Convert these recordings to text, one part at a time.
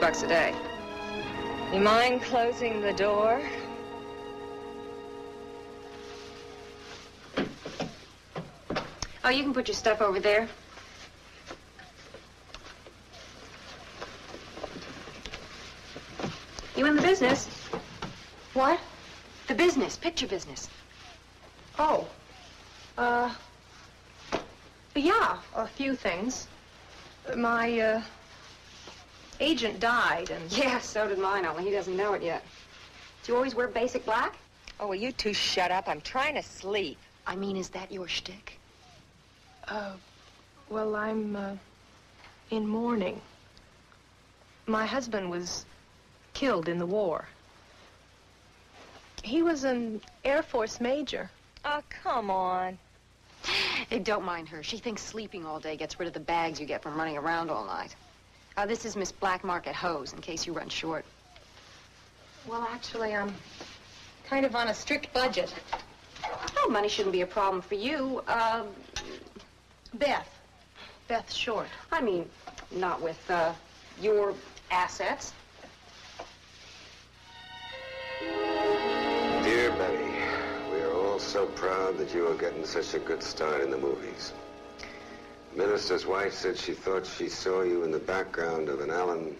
bucks a day. You mind closing the door? Oh, you can put your stuff over there. You in the business? What? The business, picture business. Oh. Uh. Yeah, a few things. My, uh. Agent died, and. Yeah, so did mine, only he doesn't know it yet. Do you always wear basic black? Oh, will you two shut up? I'm trying to sleep. I mean, is that your shtick? Uh. Well, I'm, uh. in mourning. My husband was killed in the war. He was an Air Force major. Oh, come on. Hey, don't mind her. She thinks sleeping all day gets rid of the bags you get from running around all night. Uh, this is Miss Black Market Hose, in case you run short. Well, actually, I'm kind of on a strict budget. Oh, money shouldn't be a problem for you. Uh, Beth. Beth Short. I mean, not with, uh, your assets. Dear Betty, we are all so proud that you are getting such a good start in the movies. The minister's wife said she thought she saw you in the background of an Alan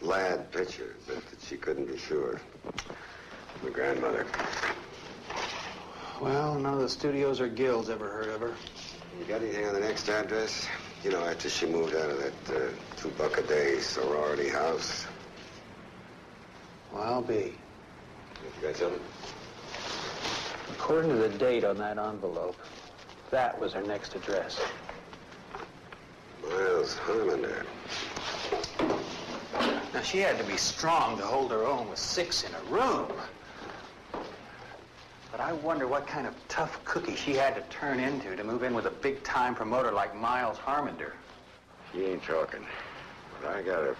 Ladd picture, but that she couldn't be sure. My grandmother. Well, none of the studios or guilds ever heard of her. You got anything on the next address? You know, after she moved out of that uh, two-buck-a-day sorority house. Well, I'll be. You got something? According to the date on that envelope, that was her next address. Miles Harmonder. Now, she had to be strong to hold her own with six in a room. But I wonder what kind of tough cookie she had to turn into to move in with a big-time promoter like Miles Harmonder. She ain't talking. But I got a